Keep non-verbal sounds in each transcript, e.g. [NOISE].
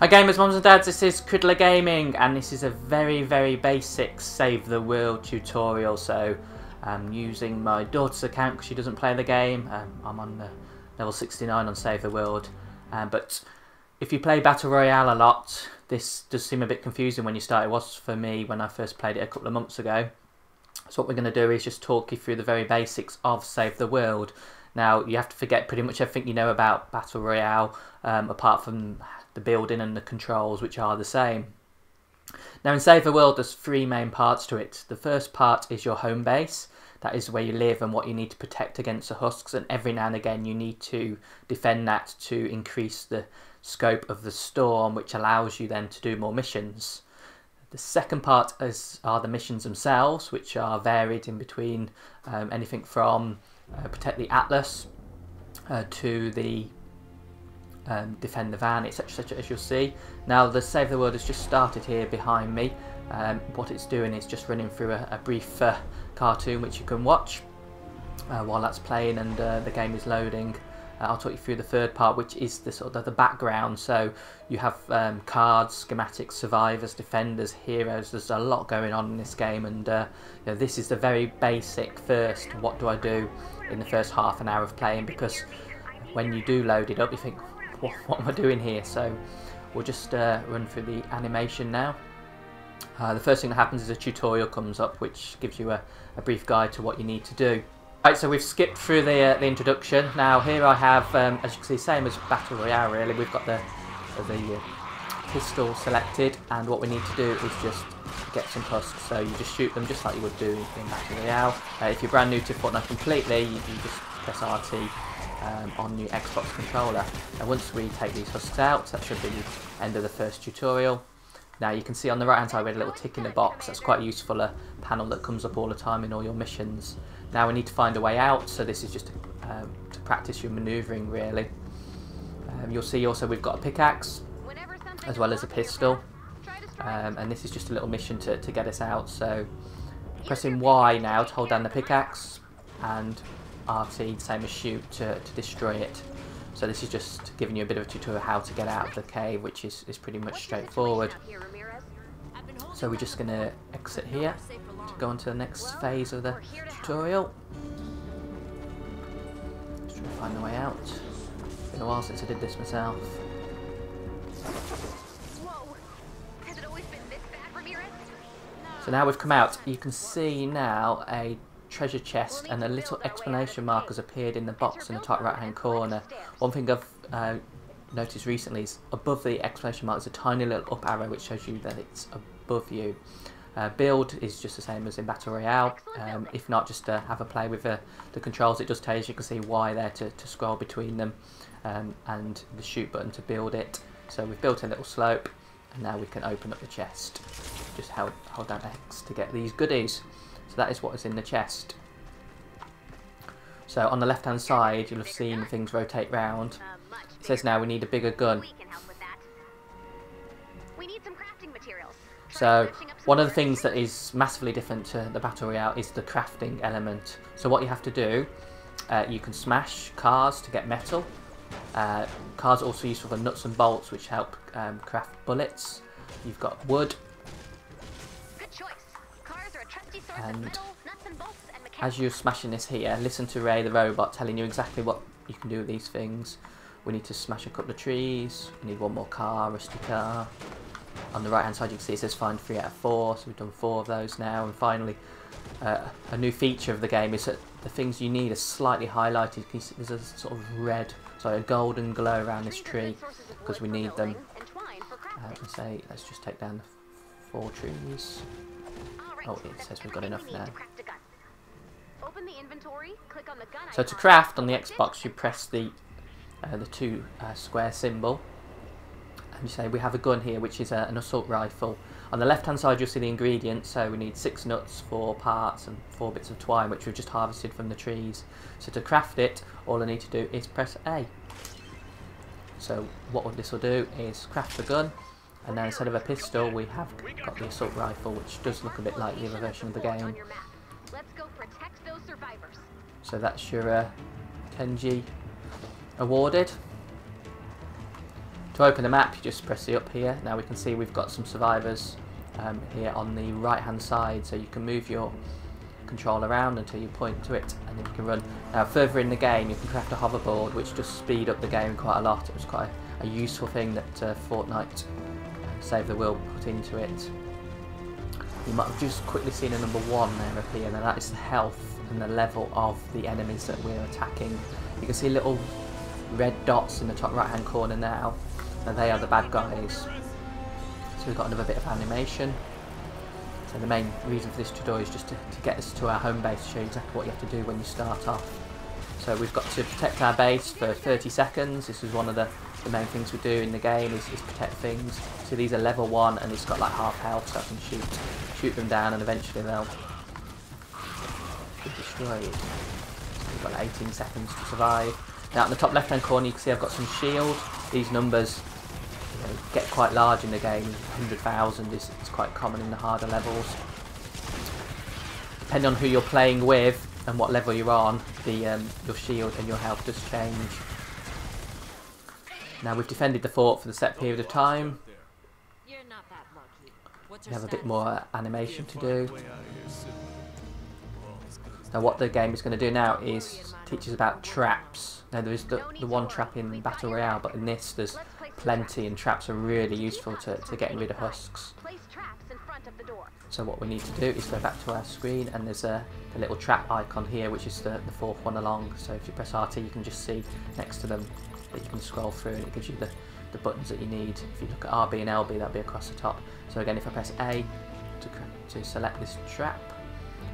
Hi gamers, mums and dads, this is Cridler Gaming and this is a very very basic save the world tutorial so I'm using my daughter's account because she doesn't play the game, um, I'm on the level 69 on save the world um, but if you play Battle Royale a lot this does seem a bit confusing when you start, it was for me when I first played it a couple of months ago. So what we're going to do is just talk you through the very basics of Save the World. Now you have to forget pretty much everything you know about Battle Royale um, apart from the building and the controls which are the same. Now in Save the World there's three main parts to it. The first part is your home base. That is where you live and what you need to protect against the husks and every now and again you need to defend that to increase the scope of the storm which allows you then to do more missions. The second part is, are the missions themselves which are varied in between um, anything from uh, protect the Atlas uh, to the um, defend the van, etc, etc, as you'll see. Now the Save the World has just started here behind me. Um, what it's doing is just running through a, a brief uh, cartoon which you can watch uh, while that's playing and uh, the game is loading. Uh, I'll talk you through the third part which is the sort of the background. So you have um, cards, schematics, survivors, defenders, heroes. There's a lot going on in this game and uh, you know, this is the very basic first what do I do in the first half an hour of playing because when you do load it up you think [LAUGHS] what, what am I doing here? So we'll just uh, run through the animation now. Uh, the first thing that happens is a tutorial comes up which gives you a, a brief guide to what you need to do. Right, so we've skipped through the, uh, the introduction. Now here I have, um, as you can see, same as Battle Royale really, we've got the, the uh, pistol selected and what we need to do is just get some husks. So you just shoot them just like you would do in Battle Royale. Uh, if you're brand new to Fortnite completely, you, you just press RT um, on your Xbox controller. And once we take these husks out, that should be the end of the first tutorial. Now you can see on the right hand side we had a little tick in the box, that's quite useful, a panel that comes up all the time in all your missions. Now we need to find a way out, so this is just um, to practice your manoeuvring really. Um, you'll see also we've got a pickaxe, as well as a pistol. Um, and this is just a little mission to, to get us out, so pressing Y now to hold down the pickaxe, and RT, same as shoot, to, to destroy it. So this is just giving you a bit of a tutorial how to get out of the cave, which is, is pretty much straightforward. So we're just going to exit here to go on to the next phase of the tutorial. Just trying to find the way out. It's been a while since I did this myself. So now we've come out, you can see now a treasure chest and a little explanation mark has appeared in the box in the top right hand corner. One thing I've uh, noticed recently is above the explanation mark is a tiny little up arrow which shows you that it's above you. Uh, build is just the same as in Battle Royale, um, if not just to have a play with the, the controls it does tell you, as you can see Y there to, to scroll between them um, and the shoot button to build it. So we've built a little slope and now we can open up the chest. Just hold, hold down X to get these goodies. So that is what is in the chest. So on the left hand side you'll have seen things rotate round. It says now we need a bigger gun. So one of the things that is massively different to the Battle Royale is the crafting element. So what you have to do, uh, you can smash cars to get metal. Uh, cars are also useful for nuts and bolts which help um, craft bullets. You've got wood and as you're smashing this here, listen to Ray the robot telling you exactly what you can do with these things. We need to smash a couple of trees, we need one more car, rusty car. On the right hand side you can see it says find 3 out of 4, so we've done 4 of those now. And finally, uh, a new feature of the game is that the things you need are slightly highlighted. There's a sort of red, sorry, a golden glow around this tree because we need them. Uh, say, let's just take down the 4 trees. Oh, it says we've got enough now. So to craft on the Xbox, you press the uh, the two uh, square symbol, and you say we have a gun here, which is uh, an assault rifle. On the left hand side, you'll see the ingredients. So we need six nuts, four parts, and four bits of twine, which we've just harvested from the trees. So to craft it, all I need to do is press A. So what this will do is craft the gun, and then instead of a pistol, we have got the assault rifle, which does look a bit like the other version of the game. So that's your uh, Kenji awarded. To open the map, you just press the up here. Now we can see we've got some survivors um, here on the right hand side, so you can move your control around until you point to it and then you can run. Now further in the game you can craft a hoverboard which just speed up the game quite a lot. It was quite a, a useful thing that uh, Fortnite Save the World put into it. You might have just quickly seen a number one there appear, now that is the health and the level of the enemies that we're attacking. You can see little red dots in the top right hand corner now, and they are the bad guys. So we've got another bit of animation. So the main reason for this tutorial is just to, to get us to our home base, to show you exactly what you have to do when you start off. So we've got to protect our base for 30 seconds. This is one of the, the main things we do in the game is, is protect things. So these are level 1 and it's got like half health so I can shoot, shoot them down and eventually they'll be destroyed. We've got 18 seconds to survive. Now in the top left hand corner you can see I've got some shield. These numbers you know, get quite large in the game. 100,000 is, is quite common in the harder levels. Depending on who you're playing with and what level you're on, the um, your shield and your health does change. Now we've defended the fort for the set period of time. We have a bit more animation to do. Now what the game is going to do now is teach us about traps. Now there is the, the one trap in Battle Royale, but in this there's plenty and traps are really useful to, to getting rid of husks. So what we need to do is go back to our screen and there's a, a little trap icon here which is the, the fourth one along. So if you press RT you can just see next to them that you can scroll through and it gives you the, the buttons that you need. If you look at RB and LB that'll be across the top. So again if I press A to, to select this trap,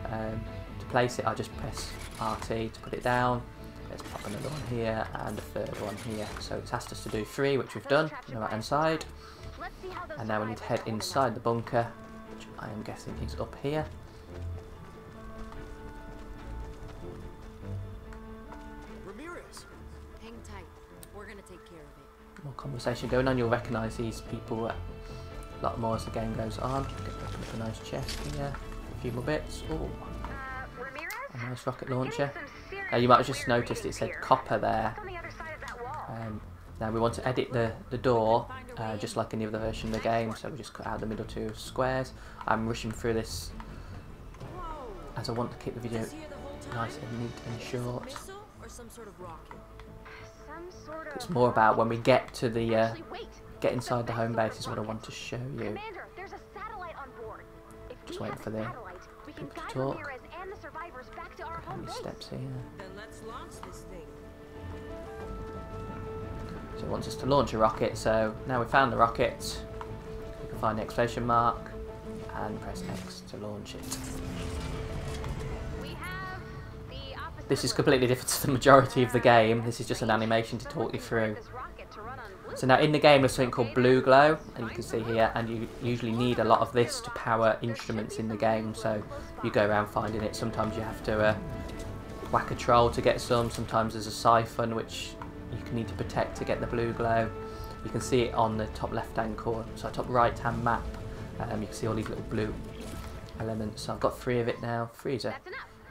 um, to place it I just press RT to put it down Let's pop another one here and a third one here. So it's asked us to do three, which we've done on the right hand side. And now we need to head inside the bunker, which I am guessing is up here. Conversation going on. You'll recognise these people a lot more as the game goes on. Get a nice chest here. A few more bits. Oh, a nice rocket launcher. Uh, you might have just noticed it said copper there. Um, now we want to edit the, the door uh, just like any other version of the game, so we just cut out the middle two squares. I'm rushing through this as I want to keep the video nice and neat and short. It's more about when we get to the uh, get inside the home base is what I want to show you. Just waiting for the people to talk. How many steps here? So it wants us to launch a rocket, so now we've found the rocket, we can find the exclamation mark and press X to launch it. This is completely different to the majority of the game, this is just an animation to talk you through. So now in the game there's something called BluGlo, and you can see here, and you usually need a lot of this to power instruments in the game, so you go around finding it. Sometimes you have to uh, whack a troll to get some, sometimes there's a siphon which you can need to protect to get the BluGlo. You can see it on the top left hand corner, so top right hand map, um, you can see all these little blue elements. So I've got three of it now, is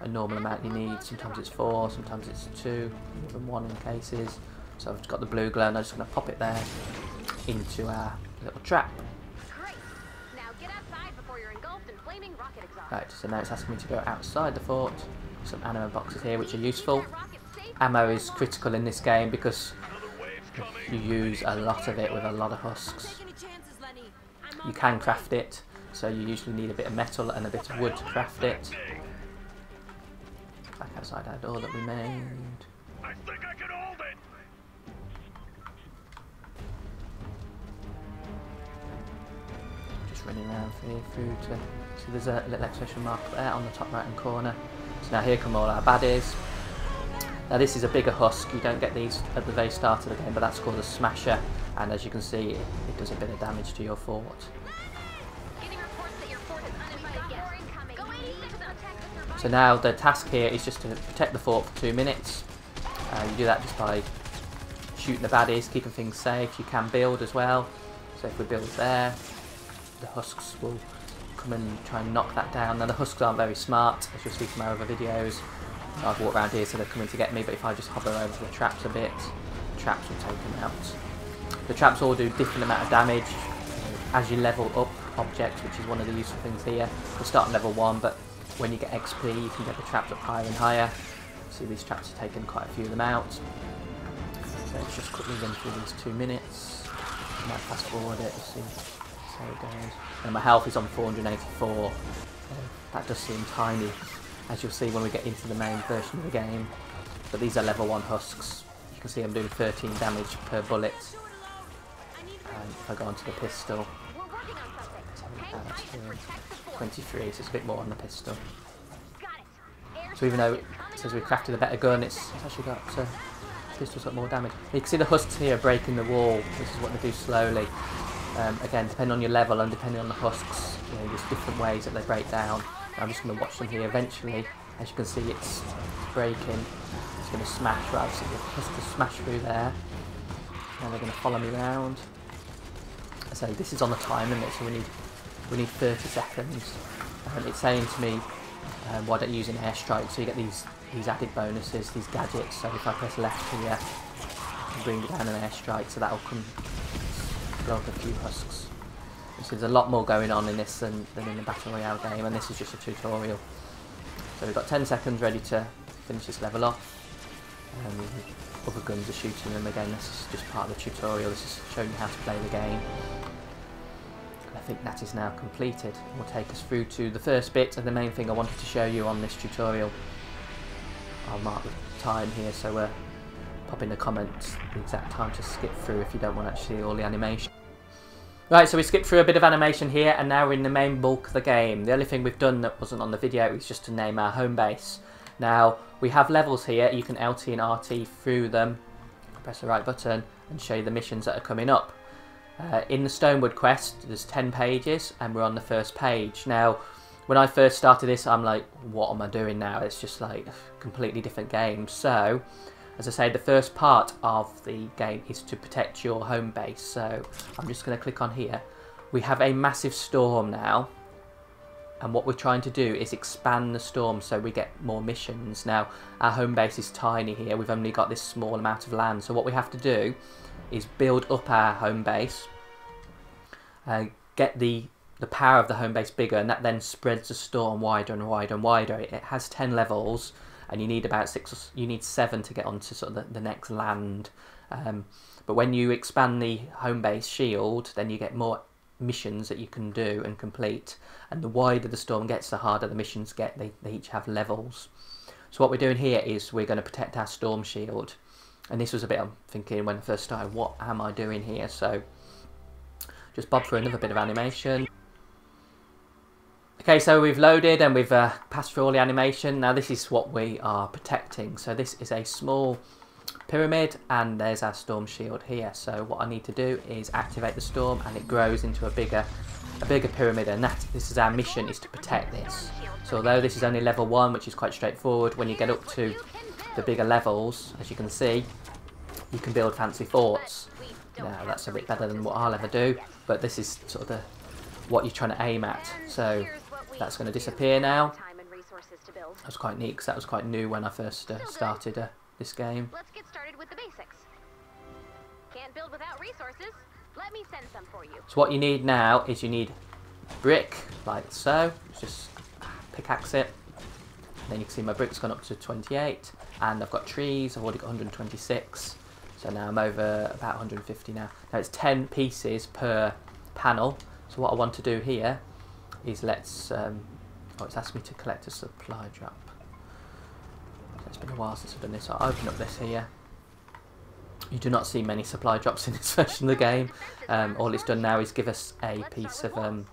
a, normal amount you need, sometimes it's four, sometimes it's two, even one in cases. So I've got the BluGlo and I'm just going to pop it there into our little trap. Right, so now it's asking me to go outside the fort. Some ammo boxes here which are useful. Ammo is critical in this game because you use a lot of it with a lot of husks. You can craft it, so you usually need a bit of metal and a bit of wood to craft it. Back outside our door that we made. Just running around through, through to... So there's a little exclamation mark there on the top right hand corner. So now here come all our baddies. Now this is a bigger husk, you don't get these at the very start of the game, but that's called a smasher, and as you can see, it, it does a bit of damage to your fort. So now the task here is just to protect the fort for two minutes. Uh, you do that just by shooting the baddies, keeping things safe. You can build as well. So if we build there, the husks will come and try and knock that down. Now the husks aren't very smart, as you'll see from our other videos. I've walked around here so they're coming to get me, but if I just hover over the traps a bit, the traps will take them out. The traps all do different amount of damage as you level up objects, which is one of the useful things here. We'll start on level 1, but when you get XP, you can get the traps up higher and higher. See, these traps have taken quite a few of them out. So let's just quickly run through these two minutes. I might fast forward it, see how it goes. And my health is on 484. So that does seem tiny, as you'll see when we get into the main version of the game. But these are level 1 husks. You can see I'm doing 13 damage per bullet. And if I go onto the pistol, uh, 23, so it's a bit more on the pistol. So even though it says we've crafted a better gun, it's, it's actually got uh, pistol's got more damage. You can see the husks here breaking the wall. This is what they do slowly. Um, again, depending on your level and depending on the husks, you know, there's different ways that they break down. I'm just going to watch them here. Eventually, as you can see, it's breaking. It's going to smash right. So the husks smash through there. Now they're going to follow me around. So this is on the time limit, so we need we need 30 seconds. And it's saying to me, um, why don't you use an airstrike? So you get these these added bonuses, these gadgets. So if I press left here, can bring down an airstrike, so that'll come blow up a few husks. So there's a lot more going on in this than, than in the Battle Royale game, and this is just a tutorial. So we've got 10 seconds ready to finish this level off. And other guns are shooting them again, this is just part of the tutorial, this is showing you how to play the game. I think that is now completed. Will take us through to the first bit and the main thing I wanted to show you on this tutorial. I'll mark the time here so uh, pop in the comments the exact time to skip through if you don't want to see all the animation. Right, so we skipped through a bit of animation here and now we're in the main bulk of the game. The only thing we've done that wasn't on the video is just to name our home base. Now, we have levels here, you can LT and RT through them, press the right button and show you the missions that are coming up. Uh, in the Stonewood quest, there's 10 pages and we're on the first page. Now, when I first started this, I'm like, what am I doing now? It's just like completely different game. So, as I say, the first part of the game is to protect your home base. So I'm just going to click on here. We have a massive storm now. And what we're trying to do is expand the storm so we get more missions. Now, our home base is tiny here. We've only got this small amount of land. So what we have to do is build up our home base. Uh, get the the power of the home base bigger and that then spreads the storm wider and wider and wider. It has 10 levels and you need about six, you need seven to get onto sort of the, the next land. Um, but when you expand the home base shield, then you get more missions that you can do and complete. And the wider the storm gets, the harder the missions get. They, they each have levels. So what we're doing here is we're going to protect our storm shield. And this was a bit I'm thinking when I first started, what am I doing here? So just bob for another bit of animation. Okay, so we've loaded and we've uh, passed through all the animation. Now this is what we are protecting. So this is a small pyramid and there's our storm shield here. So what I need to do is activate the storm and it grows into a bigger a bigger pyramid and that this is our mission is to protect this. So although this is only level 1 which is quite straightforward, when you get up to the bigger levels, as you can see, you can build fancy forts. Now that's a bit better than what I'll ever do, but this is sort of the what you're trying to aim at. So that's going to disappear now. That was quite neat because that was quite new when I first uh, started uh, this game. Let's get started with the basics. Can't build without resources. Let me send some for you. So what you need now is you need brick, like so. Just pickaxe it. Then you can see my brick's gone up to 28. And I've got trees, I've already got 126. So now I'm over about 150 now. Now it's 10 pieces per panel. So what I want to do here is let's, um, oh it's asked me to collect a supply drop. It's been a while since I've done this, so I'll open up this here. You do not see many supply drops in this [LAUGHS] version of the game. Um, all it's done now is give us a piece of, um,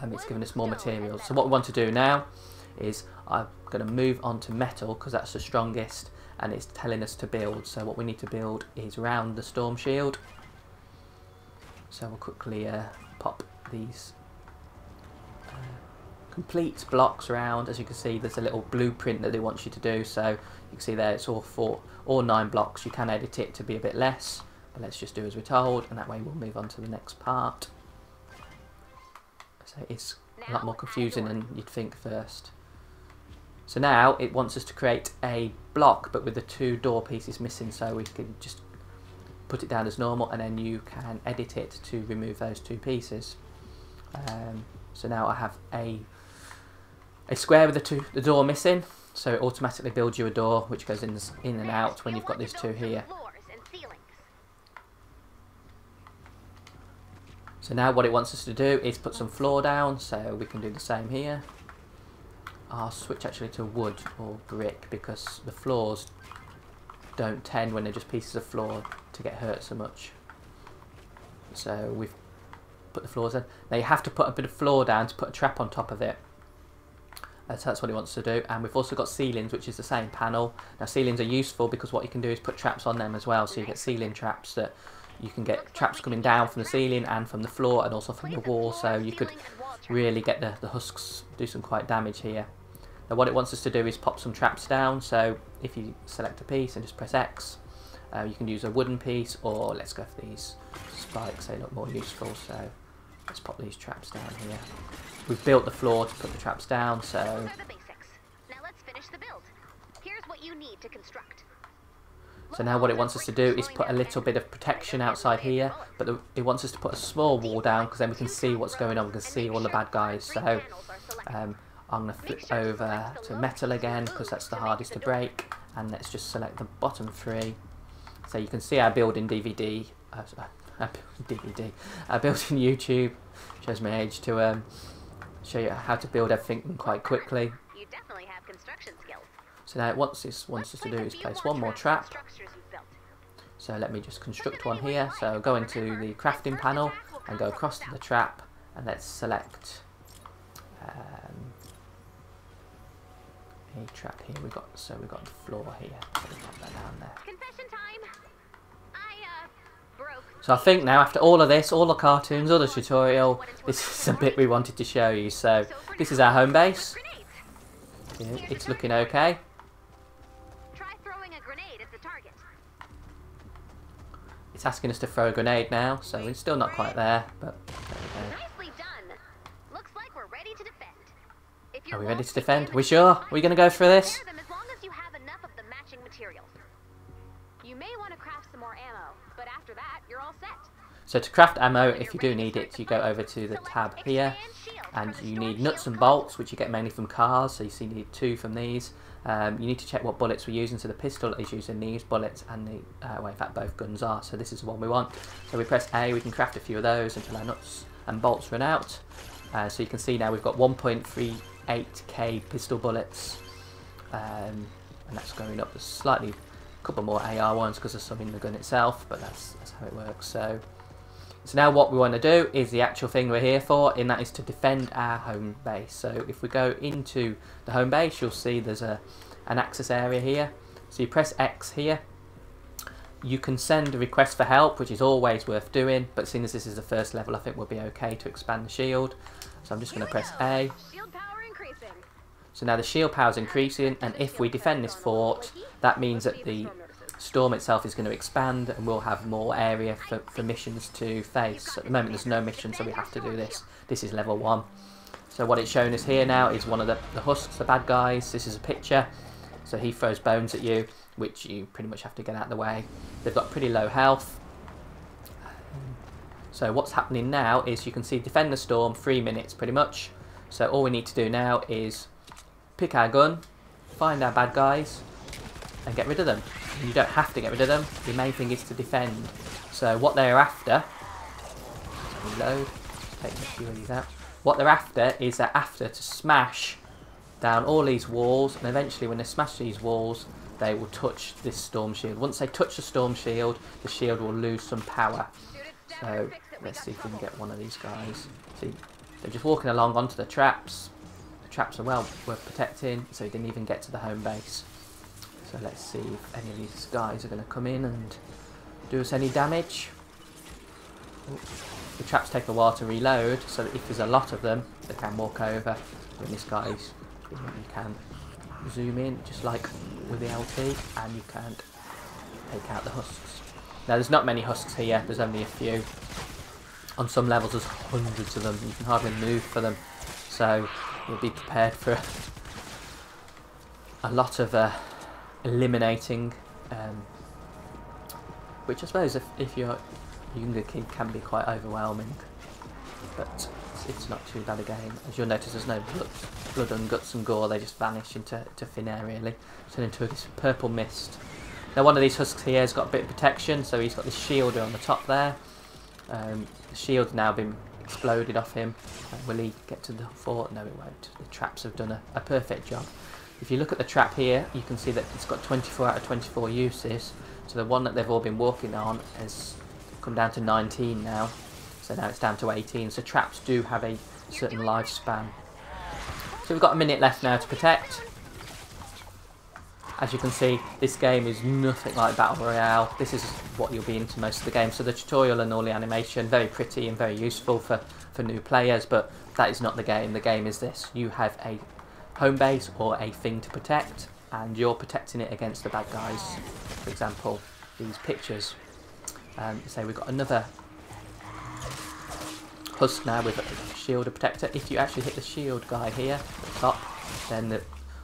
um, it's given us more materials. So what we want to do now is I'm going to move on to metal because that's the strongest and it's telling us to build. So what we need to build is round the storm shield. So we'll quickly uh, pop these complete blocks around. As you can see, there's a little blueprint that they want you to do. So you can see there, it's all four or nine blocks. You can edit it to be a bit less, but let's just do as we're told, and that way we'll move on to the next part. So it's a lot more confusing than you'd think first. So now it wants us to create a block, but with the two door pieces missing, so we can just put it down as normal and then you can edit it to remove those two pieces. Um, so now I have a a square with the two the door missing, so it automatically builds you a door which goes in in and out when you've got these two here. So now what it wants us to do is put some floor down, so we can do the same here. I'll switch actually to wood or brick because the floors don't tend when they're just pieces of floor to get hurt so much. So we've put the floors in. Now you have to put a bit of floor down to put a trap on top of it. Uh, so that's what he wants to do. And we've also got ceilings, which is the same panel. Now ceilings are useful because what you can do is put traps on them as well. So you get ceiling traps that you can get traps coming down from the ceiling and from the floor and also from the wall. So you could really get the, the husks do some quite damage here. Now what it wants us to do is pop some traps down. So if you select a piece and just press X, uh, you can use a wooden piece or let's go for these spikes. They look more useful. So let's pop these traps down here. We've built the floor to put the traps down. So. Here's what you need to construct. So now what it wants us to do is put a little bit of protection outside here, but the, it wants us to put a small wall down because then we can see what's going on, we can see all the bad guys. So um, I'm going to flip over to metal again because that's the hardest to break, and let's just select the bottom three. So you can see our building DVD, uh, uh, DVD, our building YouTube, shows my age to um, show you how to build everything quite quickly. You definitely have construction. So now what this wants us to do is place one more trap. So let me just construct one here. So go into the crafting panel and go across to the trap and let's select um, a trap here. We got so we got the floor here. So that down there. Confession time. I uh. So I think now after all of this, all the cartoons, all the tutorial, this is a bit we wanted to show you. So this is our home base. It's looking okay. It's asking us to throw a grenade now, so we're still not quite there, but there we go. Nicely done. Looks like we're ready to defend. If Are we ready to defend? We sure? Are we going to go through this? As long as you have enough of the matching materials. You may want to craft some more ammo, but after that, you're all set. So to craft ammo, if you do need it, you go over to the tab here, and you need nuts and bolts, which you get mainly from cars, so you see you need two from these. Um, you need to check what bullets we're using, so the pistol is using these bullets, and the, uh, well in fact both guns are, so this is the one we want. So we press A, we can craft a few of those until our nuts and bolts run out. Uh, so you can see now we've got 1.38k pistol bullets, um, and that's going up slightly, a couple more AR ones because there's some in the gun itself, but that's, that's how it works. So so now what we want to do is the actual thing we're here for, and that is to defend our home base. So if we go into the home base, you'll see there's a an access area here. So you press X here. You can send a request for help, which is always worth doing, but seeing as this is the first level, I think we'll be okay to expand the shield. So I'm just going to press A. Shield power increasing. So now the shield power is increasing, and if we defend this fort, that means that the storm itself is going to expand and we'll have more area for, for missions to face. At the moment there's no mission so we have to do this. This is level 1. So what it's showing us here now is one of the, the husks, the bad guys. This is a pitcher. So he throws bones at you, which you pretty much have to get out of the way. They've got pretty low health. So what's happening now is you can see defend the storm, 3 minutes pretty much. So all we need to do now is pick our gun, find our bad guys, and get rid of them. You don't have to get rid of them. The main thing is to defend. So what they're after, reload, take a few of these out. What they're after is they're after to smash down all these walls, and eventually when they smash these walls, they will touch this storm shield. Once they touch the storm shield, the shield will lose some power. So let's see if we can get one of these guys. See, they're just walking along onto the traps. The traps are well worth protecting, so he didn't even get to the home base. So let's see if any of these guys are going to come in and do us any damage. The traps take a while to reload, so if there's a lot of them, they can walk over. When this guy's, you can zoom in, just like with the LT, and you can't take out the husks. Now there's not many husks here, there's only a few. On some levels there's hundreds of them, you can hardly move for them. So you'll be prepared for [LAUGHS] a lot of uh, eliminating um, which I suppose if, if you're a younger kid can be quite overwhelming, but it's, not too bad a game. As you'll notice, there's no blood, blood and guts and gore; they just vanish into to thin air, really, turn into this purple mist. Now, one of these husks here has got a bit of protection, so he's got this shield on the top there. Um, the shield's now been exploded off him. Uh, will he get to the fort? No, he won't. The traps have done a, a perfect job. If you look at the trap here, you can see that it's got 24 out of 24 uses. So the one that they've all been working on has come down to 19 now. So now it's down to 18. So traps do have a certain lifespan. So we've got a minute left now to protect. As you can see, this game is nothing like Battle Royale. This is what you'll be into most of the game. So the tutorial and all the animation, very pretty and very useful for, for new players, but that is not the game. The game is this. You have a home base or a thing to protect, and you're protecting it against the bad guys. For example, these pitchers. Um, say we've got another husk now with a shield, protector. If you actually hit the shield guy here at the top, then the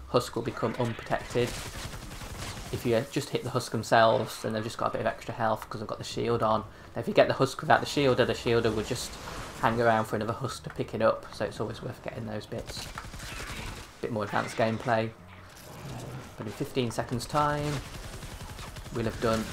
husk will become unprotected. If you just hit the husk themselves, then they've just got a bit of extra health because they've got the shield on. Now if you get the husk without the shielder, the shielder will just hang around for another husk to pick it up, so it's always worth getting those bits. Bit more advanced gameplay. But in 15 seconds time, we'll have done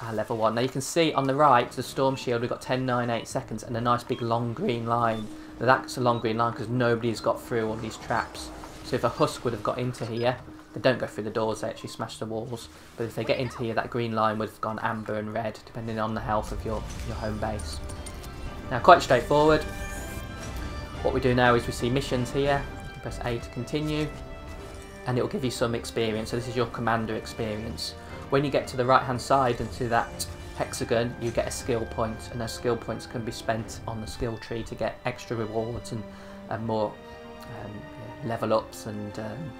our level 1. Now you can see on the right, the storm shield, we've got 10, 9, 8 seconds and a nice big long green line. Now that's a long green line because nobody's got through all these traps. So if a husk would have got into here, they don't go through the doors, they actually smash the walls. But if they get into here, that green line would have gone amber and red, depending on the health of your, your home base. Now, quite straightforward. What we do now is we see missions here. Press A to continue, and it will give you some experience. So this is your commander experience. When you get to the right-hand side and to that hexagon, you get a skill point, and those skill points can be spent on the skill tree to get extra rewards and, and more um, level ups and um,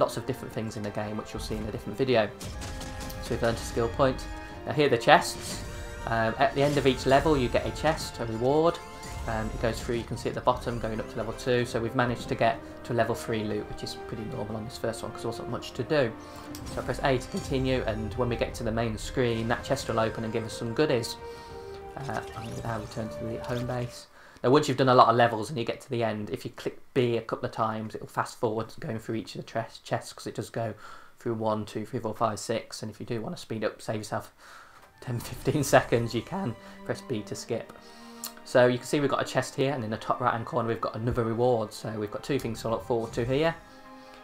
lots of different things in the game, which you'll see in a different video. So we've earned a skill point. Now here are the chests. Um, at the end of each level you get a chest, a reward. Um, it goes through, you can see at the bottom, going up to level 2. So we've managed to get to level 3 loot, which is pretty normal on this first one because there wasn't much to do. So I press A to continue, and when we get to the main screen, that chest will open and give us some goodies. Uh, and now return to the home base. Now once you've done a lot of levels and you get to the end, if you click B a couple of times, it will fast forward going through each of the chests because it does go through 1, 2, 3, 4, 5, 6. And if you do want to speed up, save yourself 10, [LAUGHS] 15 seconds, you can press B to skip. So you can see we've got a chest here and in the top right hand corner we've got another reward. So we've got two things to look forward to here.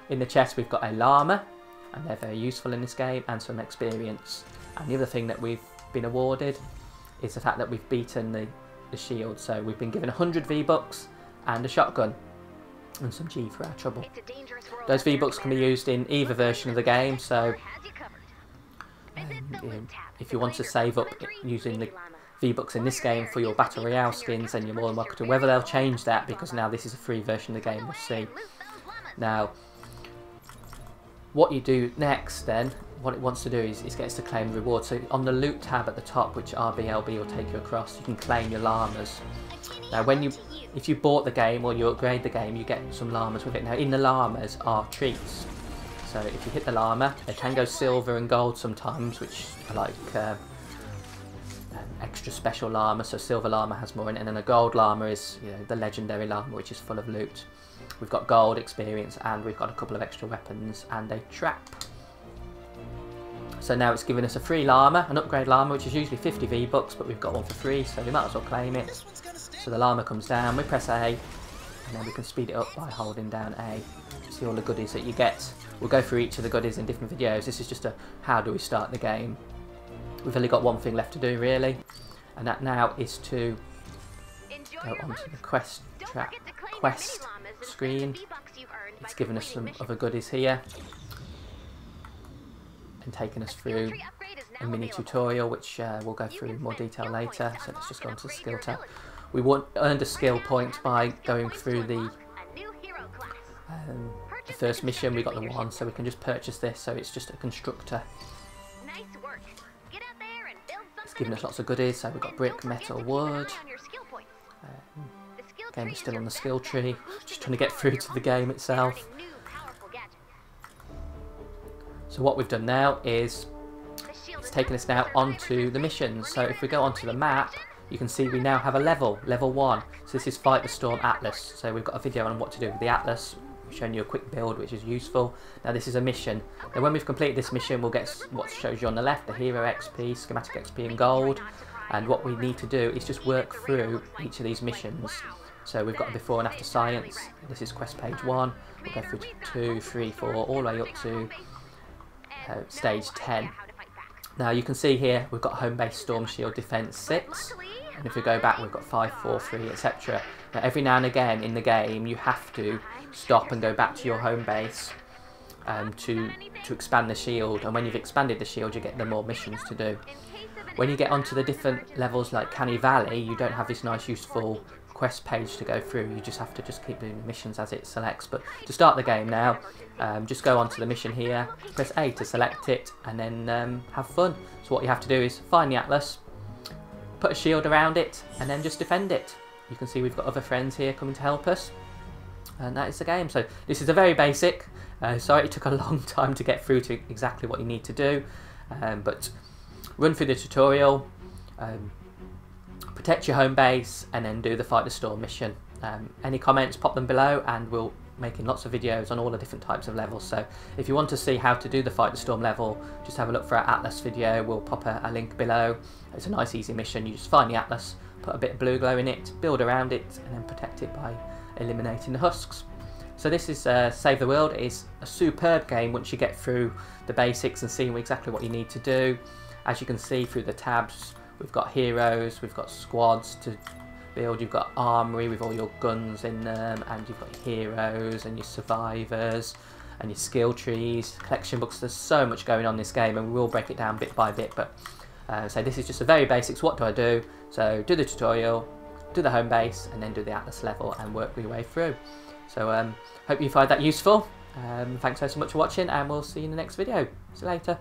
In the chest we've got a llama and they're very useful in this game and some experience. And the other thing that we've been awarded is the fact that we've beaten the the shield. So we've been given 100 V-Bucks and a shotgun and some G for our trouble. Those V-Bucks can be used in either version of the game, so um, if you want to save up using the V-Bucks in this game for your Battle Royale skins, then you're more than welcome to. Whether they'll change that, because now this is a free version of the game, we'll see. Now, what you do next then what it wants to do is, is gets to claim the reward. So on the loot tab at the top, which RBLB will take you across, you can claim your llamas. Now when you, if you bought the game or you upgrade the game, you get some llamas with it. Now in the llamas are treats. So if you hit the llama, they can go silver and gold sometimes, which are like uh, extra special llama. So silver llama has more in it, and then a gold llama is you know, the legendary llama, which is full of loot. We've got gold experience, and we've got a couple of extra weapons and a trap. So now it's giving us a free llama, an upgrade llama, which is usually 50 V-Bucks, but we've got one for free, so we might as well claim it. So the llama comes down, we press A, and then we can speed it up by holding down A. See all the goodies that you get. We'll go through each of the goodies in different videos. This is just a how do we start the game. We've only got one thing left to do, really, and that now is to go onto the quest trap quest screen. It's given us some other goodies here and taken us through a mini tutorial which uh, we'll go through in more detail later. so let's just go into the skill tab we want, earned a skill point by going through the, um, the first mission. We got the one so we can just purchase this. So it's just a constructor giving us lots of goodies so we've got brick, metal, wood um, game is still on the skill tree just trying to get through to the game itself So what we've done now is, it's taken us now onto the missions. So if we go onto the map, you can see we now have a level, level 1. So this is Fight the Storm Atlas. So we've got a video on what to do with the Atlas, showing you a quick build which is useful. Now this is a mission. Now when we've completed this mission we'll get what shows you on the left, the Hero XP, Schematic XP and Gold. And what we need to do is just work through each of these missions. So we've got before and after science. This is quest page 1. We'll go through 2, 3, 4, all the way up to uh, stage 10. Now you can see here we've got home base storm shield defense 6 and if we go back we've got 5, 4, 3 etc. Now every now and again in the game you have to stop and go back to your home base um, to, to expand the shield and when you've expanded the shield you get the more missions to do. When you get onto the different levels like Canny Valley you don't have this nice useful quest page to go through you just have to just keep doing the missions as it selects. But to start the game now um, just go onto the mission here press A to select it and then um, have fun. So what you have to do is find the atlas put a shield around it and then just defend it. You can see we've got other friends here coming to help us and that is the game. So this is a very basic uh, sorry it took a [LAUGHS] long time to get through to exactly what you need to do um, but run through the tutorial um, protect your home base and then do the fight the storm mission. Um, any comments pop them below and we'll making lots of videos on all the different types of levels so if you want to see how to do the fight the storm level just have a look for our atlas video we'll pop a, a link below it's a nice easy mission you just find the atlas put a bit of BluGlo in it build around it and then protect it by eliminating the husks so this is uh, Save the World. It is a superb game once you get through the basics and seeing exactly what you need to do. As you can see through the tabs, We've got heroes, we've got squads to build, you've got armory with all your guns in them, and you've got heroes and your survivors and your skill trees, collection books. There's so much going on in this game, and we will break it down bit by bit. But uh, so this is just a very basics. What do I do? So do the tutorial, do the home base, and then do the Atlas level and work your way through. So um, hope you find that useful. Um, thanks so much for watching, and we'll see you in the next video. See you later.